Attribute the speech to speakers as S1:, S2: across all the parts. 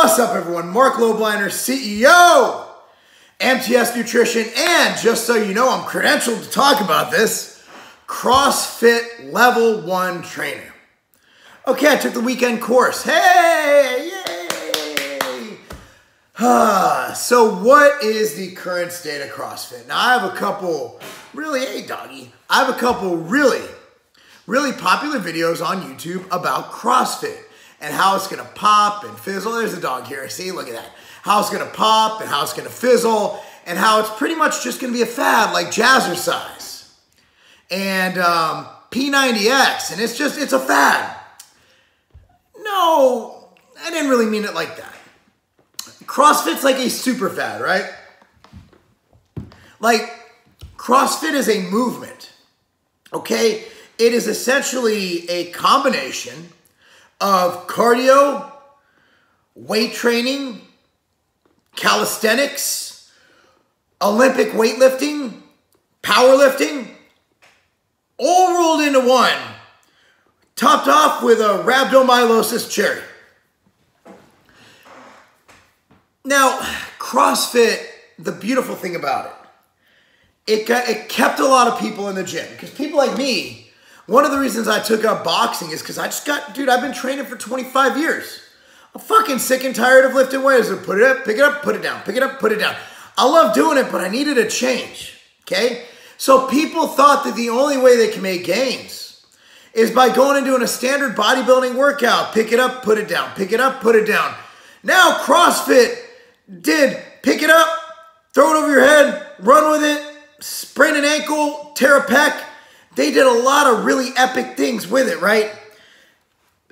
S1: What's up, everyone? Marc Lobliner, CEO, MTS Nutrition, and just so you know, I'm credentialed to talk about this, CrossFit Level 1 trainer. Okay, I took the weekend course. Hey, yay! Ah, so, what is the current state of CrossFit? Now, I have a couple, really, hey, doggy, I have a couple really, really popular videos on YouTube about CrossFit and how it's gonna pop and fizzle. There's a dog here, see, look at that. How it's gonna pop and how it's gonna fizzle and how it's pretty much just gonna be a fad like Jazzercise and um, P90X and it's just, it's a fad. No, I didn't really mean it like that. CrossFit's like a super fad, right? Like, CrossFit is a movement, okay? It is essentially a combination of cardio, weight training, calisthenics, Olympic weightlifting, powerlifting, all rolled into one, topped off with a rhabdomyolysis cherry. Now, CrossFit, the beautiful thing about it, it, got, it kept a lot of people in the gym because people like me, one of the reasons I took up boxing is because I just got, dude, I've been training for 25 years. I'm fucking sick and tired of lifting weights. Put it up, pick it up, put it down, pick it up, put it down. I love doing it, but I needed a change. Okay? So people thought that the only way they can make gains is by going and doing a standard bodybuilding workout. Pick it up, put it down, pick it up, put it down. Now CrossFit did pick it up, throw it over your head, run with it, sprain an ankle, tear a pec, they did a lot of really epic things with it, right?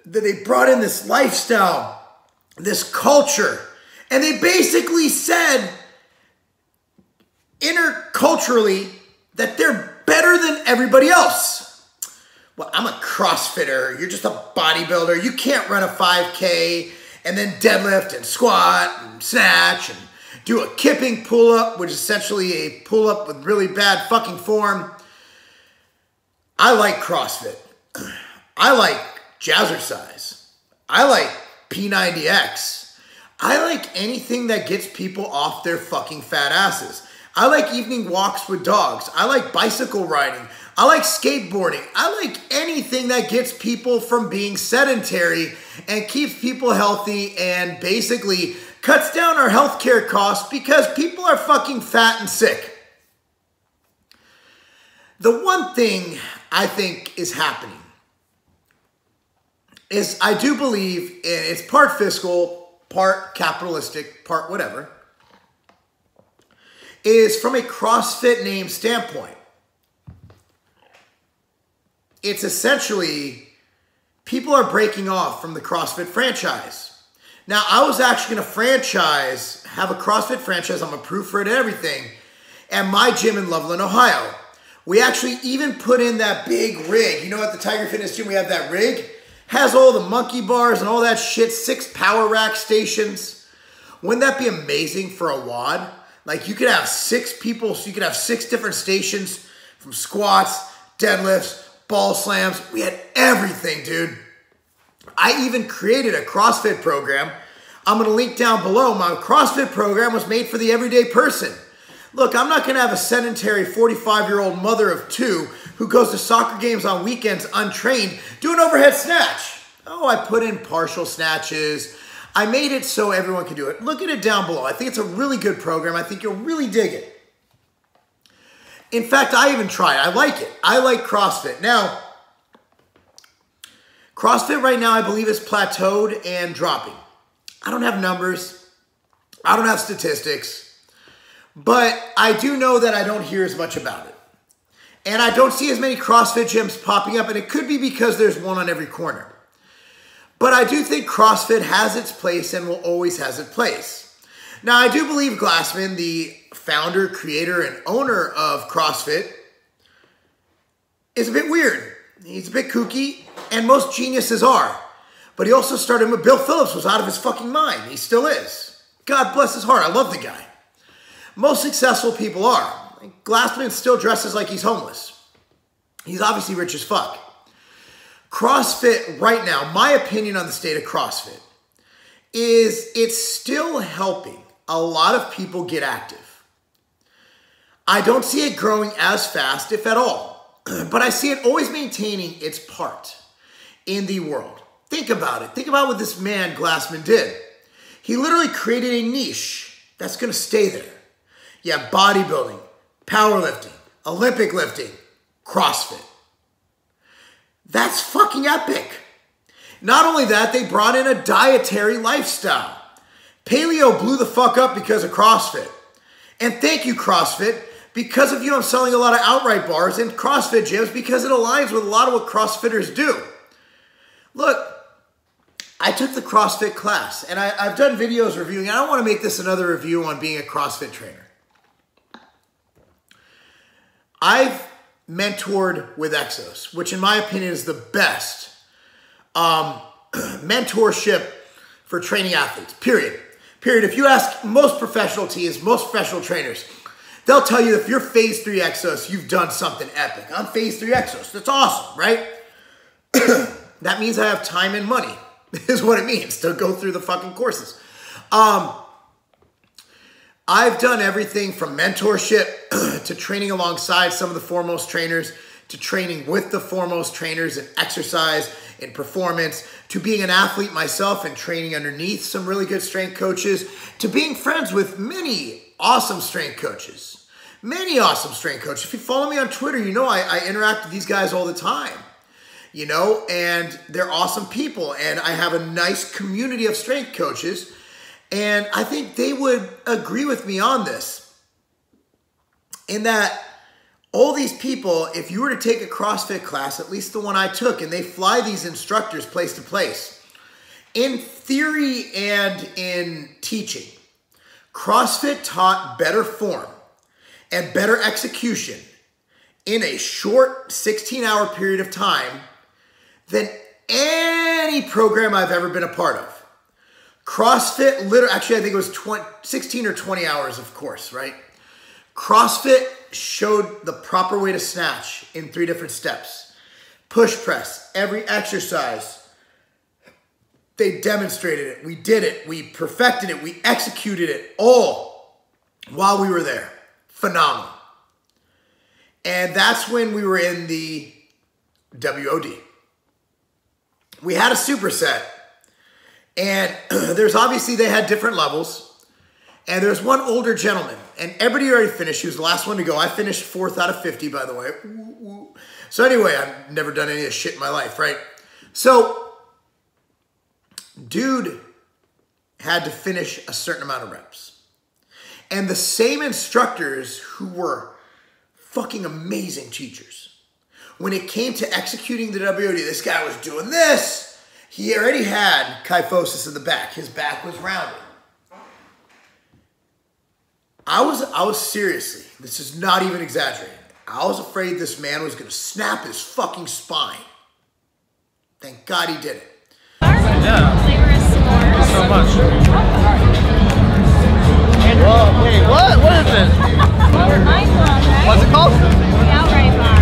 S1: That They brought in this lifestyle, this culture, and they basically said interculturally that they're better than everybody else. Well, I'm a CrossFitter. You're just a bodybuilder. You can't run a 5K and then deadlift and squat and snatch and do a kipping pull up, which is essentially a pull up with really bad fucking form. I like CrossFit. I like Jazzercise. I like P90X. I like anything that gets people off their fucking fat asses. I like evening walks with dogs. I like bicycle riding. I like skateboarding. I like anything that gets people from being sedentary and keeps people healthy and basically cuts down our healthcare costs because people are fucking fat and sick. The one thing I think is happening is I do believe in, it's part fiscal, part capitalistic, part whatever, is from a CrossFit name standpoint. It's essentially people are breaking off from the CrossFit franchise. Now, I was actually going to franchise, have a CrossFit franchise. I'm approved for it and everything, at my gym in Loveland, Ohio. We actually even put in that big rig. You know, at the Tiger Fitness Gym, we have that rig. Has all the monkey bars and all that shit, six power rack stations. Wouldn't that be amazing for a WOD? Like you could have six people, so you could have six different stations from squats, deadlifts, ball slams. We had everything, dude. I even created a CrossFit program. I'm gonna link down below. My CrossFit program was made for the everyday person. Look, I'm not going to have a sedentary 45 year old mother of two who goes to soccer games on weekends untrained do an overhead snatch. Oh, I put in partial snatches. I made it so everyone can do it. Look at it down below. I think it's a really good program. I think you'll really dig it. In fact, I even tried. I like it. I like CrossFit. Now, CrossFit right now, I believe, is plateaued and dropping. I don't have numbers. I don't have statistics. But I do know that I don't hear as much about it. And I don't see as many CrossFit gyms popping up, and it could be because there's one on every corner. But I do think CrossFit has its place and will always has its place. Now, I do believe Glassman, the founder, creator, and owner of CrossFit, is a bit weird. He's a bit kooky, and most geniuses are. But he also started with Bill Phillips was out of his fucking mind. He still is. God bless his heart. I love the guy. Most successful people are. Glassman still dresses like he's homeless. He's obviously rich as fuck. CrossFit right now, my opinion on the state of CrossFit is it's still helping a lot of people get active. I don't see it growing as fast, if at all, but I see it always maintaining its part in the world. Think about it. Think about what this man, Glassman, did. He literally created a niche that's going to stay there. Yeah, bodybuilding, powerlifting, Olympic lifting, CrossFit. That's fucking epic. Not only that, they brought in a dietary lifestyle. Paleo blew the fuck up because of CrossFit. And thank you, CrossFit. Because of you, I'm selling a lot of outright bars and CrossFit gyms because it aligns with a lot of what CrossFitters do. Look, I took the CrossFit class and I, have done videos reviewing. I don't want to make this another review on being a CrossFit trainer. I've mentored with Exos, which in my opinion is the best um, mentorship for training athletes, period. Period. If you ask most professional teams, most professional trainers, they'll tell you if you're phase three Exos, you've done something epic. I'm phase three Exos. That's awesome, right? that means I have time and money, is what it means to go through the fucking courses. Um, I've done everything from mentorship to training alongside some of the foremost trainers to training with the foremost trainers in exercise and performance to being an athlete myself and training underneath some really good strength coaches to being friends with many awesome strength coaches. Many awesome strength coaches. If you follow me on Twitter, you know I, I interact with these guys all the time you know, and they're awesome people. And I have a nice community of strength coaches and I think they would agree with me on this. In that all these people, if you were to take a CrossFit class, at least the one I took, and they fly these instructors place to place, in theory and in teaching, CrossFit taught better form and better execution in a short 16 hour period of time than any program I've ever been a part of. CrossFit, literally, actually, I think it was 20, 16 or 20 hours of course, right? CrossFit showed the proper way to snatch in three different steps. Push press, every exercise. They demonstrated it. We did it. We perfected it. We executed it all while we were there. Phenomenal. And that's when we were in the WOD. We had a superset and there's obviously they had different levels. And there's one older gentleman, and everybody already finished. He was the last one to go. I finished fourth out of 50, by the way. So, anyway, I've never done any of this shit in my life, right? So, dude had to finish a certain amount of reps. And the same instructors who were fucking amazing teachers, when it came to executing the WOD, this guy was doing this, he already had kyphosis in the back. His back was rounded. I was, I was seriously, this is not even exaggerating. I was afraid this man was going to snap his fucking spine. Thank God he did it.
S2: Yeah. Thank you so much. Whoa, wait, what? What is this? What's it called?
S3: The Outright Bar.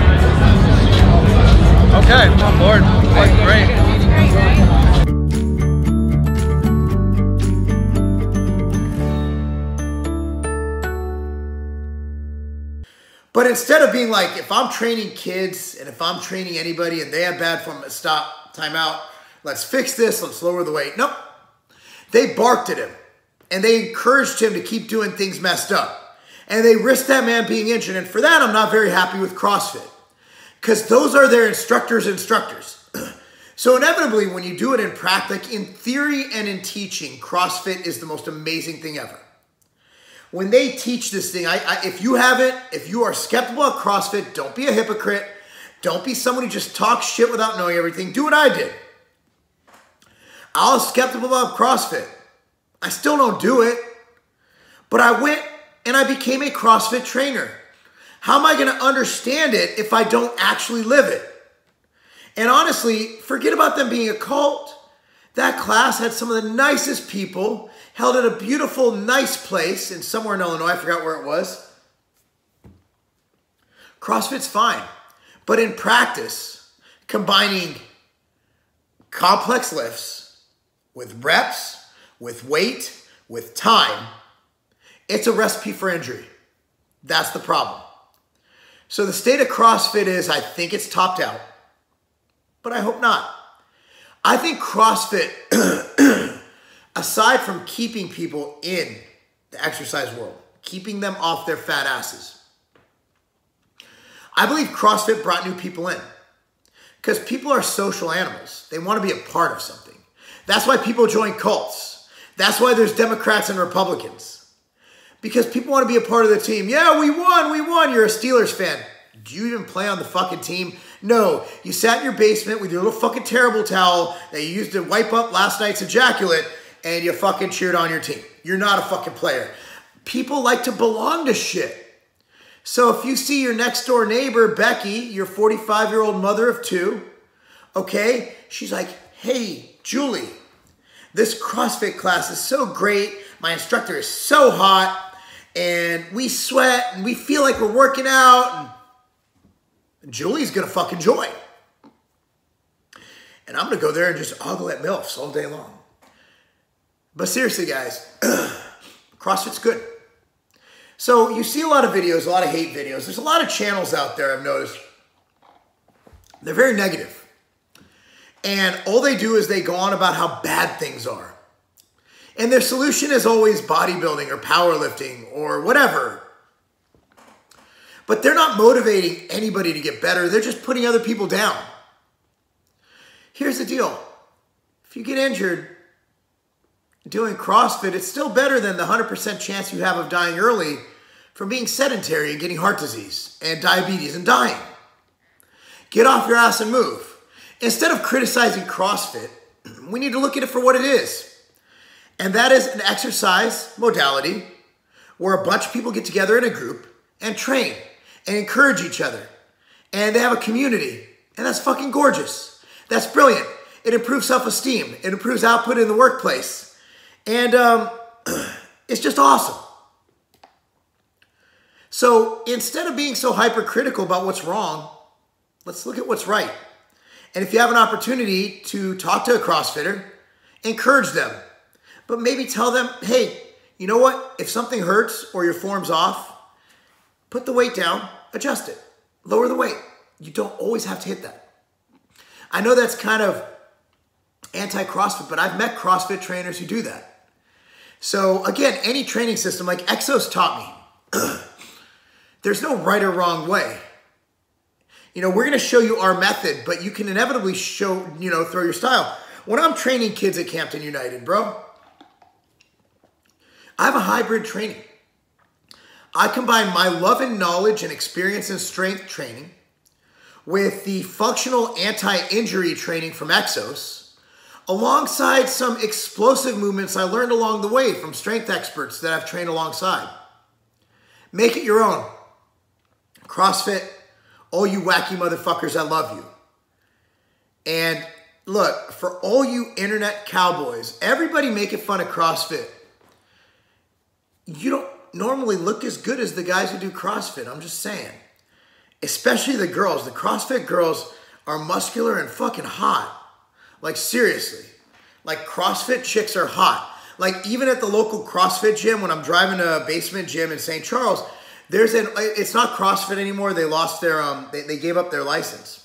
S2: Okay, I'm on board. Like, great.
S1: But instead of being like, if I'm training kids and if I'm training anybody and they have bad form, stop, time out, let's fix this, let's lower the weight. Nope. They barked at him and they encouraged him to keep doing things messed up. And they risked that man being injured. And for that, I'm not very happy with CrossFit because those are their instructors' instructors. So inevitably, when you do it in practice, in theory and in teaching, CrossFit is the most amazing thing ever when they teach this thing, I, I, if you haven't, if you are skeptical of CrossFit, don't be a hypocrite. Don't be someone who just talks shit without knowing everything. Do what I did. I was skeptical about CrossFit. I still don't do it. But I went and I became a CrossFit trainer. How am I going to understand it if I don't actually live it? And honestly, forget about them being a cult. That class had some of the nicest people held at a beautiful, nice place in somewhere in Illinois. I forgot where it was. CrossFit's fine. But in practice, combining complex lifts with reps, with weight, with time, it's a recipe for injury. That's the problem. So the state of CrossFit is I think it's topped out, but I hope not. I think CrossFit, aside from keeping people in the exercise world, keeping them off their fat asses, I believe CrossFit brought new people in because people are social animals. They want to be a part of something. That's why people join cults. That's why there's Democrats and Republicans. Because people want to be a part of the team. Yeah, we won, we won. You're a Steelers fan. Do you even play on the fucking team? No. You sat in your basement with your little fucking terrible towel that you used to wipe up last night's ejaculate and you fucking cheered on your team. You're not a fucking player. People like to belong to shit. So if you see your next door neighbor, Becky, your 45 year old mother of two, okay, she's like, hey, Julie, this CrossFit class is so great. My instructor is so hot, and we sweat and we feel like we're working out. Julie's gonna fucking join. And I'm gonna go there and just ogle at MILFs all day long. But seriously, guys, CrossFit's good. So you see a lot of videos, a lot of hate videos. There's a lot of channels out there I've noticed. They're very negative. And all they do is they go on about how bad things are. And their solution is always bodybuilding or powerlifting or whatever. But they're not motivating anybody to get better. They're just putting other people down. Here's the deal. If you get injured, doing CrossFit, it's still better than the 100% chance you have of dying early from being sedentary and getting heart disease and diabetes and dying. Get off your ass and move. Instead of criticizing CrossFit, we need to look at it for what it is. And that is an exercise modality where a bunch of people get together in a group and train and encourage each other. And they have a community. And that's fucking gorgeous. That's brilliant. It improves self esteem, it improves output in the workplace. And um, it's just awesome. So instead of being so hypercritical about what's wrong, let's look at what's right. And if you have an opportunity to talk to a CrossFitter, encourage them. But maybe tell them, hey, you know what? If something hurts or your form's off, put the weight down, adjust it, lower the weight. You don't always have to hit that. I know that's kind of anti CrossFit, but I've met CrossFit trainers who do that. So, again, any training system like Exos taught me, there's no right or wrong way. You know, we're going to show you our method, but you can inevitably show, you know, throw your style. When I'm training kids at Campton United, bro, I have a hybrid training. I combine my love and knowledge and experience and strength training with the functional anti injury training from Exos, alongside some explosive movements I learned along the way from strength experts that I've trained alongside. Make it your own. CrossFit, all you wacky motherfuckers, I love you. And look, for all you internet cowboys, everybody making fun of CrossFit. You don't normally look as good as the guys who do CrossFit. I'm just saying. Especially the girls. The CrossFit girls are muscular and fucking hot. Like, seriously. Like, CrossFit chicks are hot. Like, even at the local CrossFit gym, when I'm driving to a basement gym in St. Charles, there's an, it's not CrossFit anymore. They lost their, um, they, they gave up their license.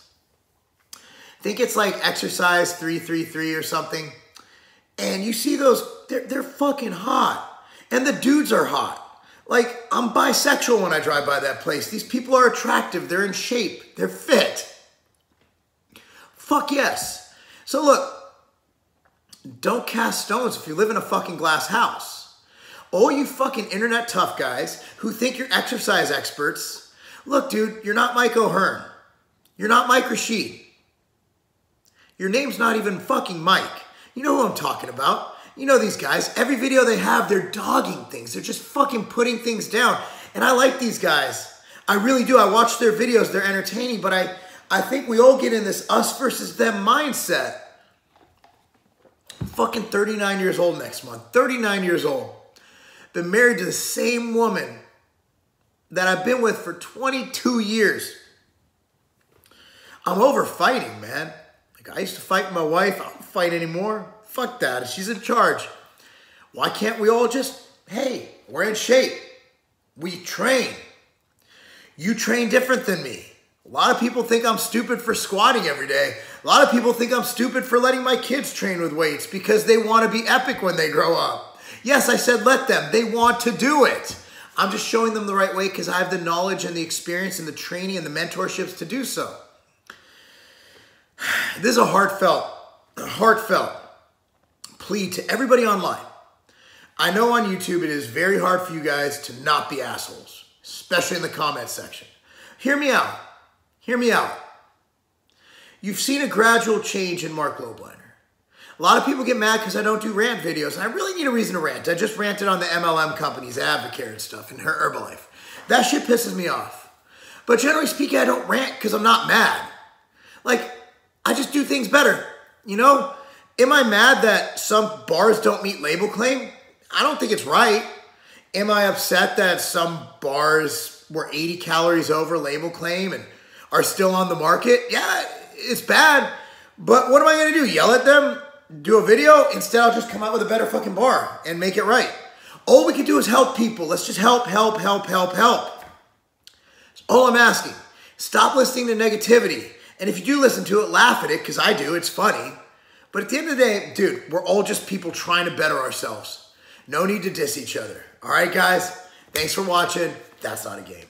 S1: I think it's like Exercise 333 or something. And you see those, they're, they're fucking hot. And the dudes are hot. Like, I'm bisexual when I drive by that place. These people are attractive, they're in shape, they're fit. Fuck yes. So, look, don't cast stones if you live in a fucking glass house. All you fucking internet tough guys who think you're exercise experts, look, dude, you're not Mike O'Hearn. You're not Mike Rashid. Your name's not even fucking Mike. You know who I'm talking about. You know these guys. Every video they have, they're dogging things. They're just fucking putting things down. And I like these guys. I really do. I watch their videos. They're entertaining, but I, I think we all get in this us versus them mindset. Fucking 39 years old next month. 39 years old. Been married to the same woman that I've been with for 22 years. I'm over fighting, man. Like I used to fight my wife. I don't fight anymore. Fuck that. She's in charge. Why can't we all just, hey, we're in shape. We train. You train different than me. A lot of people think I'm stupid for squatting every day. A lot of people think I'm stupid for letting my kids train with weights because they want to be epic when they grow up. Yes, I said let them. They want to do it. I'm just showing them the right way because I have the knowledge and the experience and the training and the mentorships to do so. This is a heartfelt, heartfelt plea to everybody online. I know on YouTube it is very hard for you guys to not be assholes, especially in the comment section. Hear me out. Hear me out. You've seen a gradual change in Marc Lobliner. A lot of people get mad because I don't do rant videos, and I really need a reason to rant. I just ranted on the MLM companies, Advocare and stuff, and her Herbalife. That shit pisses me off. But generally speaking, I don't rant because I'm not mad. Like, I just do things better. You know? Am I mad that some bars don't meet label claim? I don't think it's right. Am I upset that some bars were 80 calories over label claim and are still on the market? Yeah, it's bad. But what am I going to do? Yell at them? Do a video? Instead, I'll just come out with a better fucking bar and make it right. All we can do is help people. Let's just help, help, help, help, help. That's all I'm asking. Stop listening to negativity. And if you do listen to it, laugh at it, because I do. It's funny. But at the end of the day, dude, we're all just people trying to better ourselves. No need to diss each other. All right, guys? Thanks for watching. That's not a game.